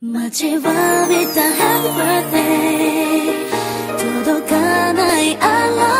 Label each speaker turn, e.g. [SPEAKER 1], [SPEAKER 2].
[SPEAKER 1] 待ちわびた Happy birthday 届かない I love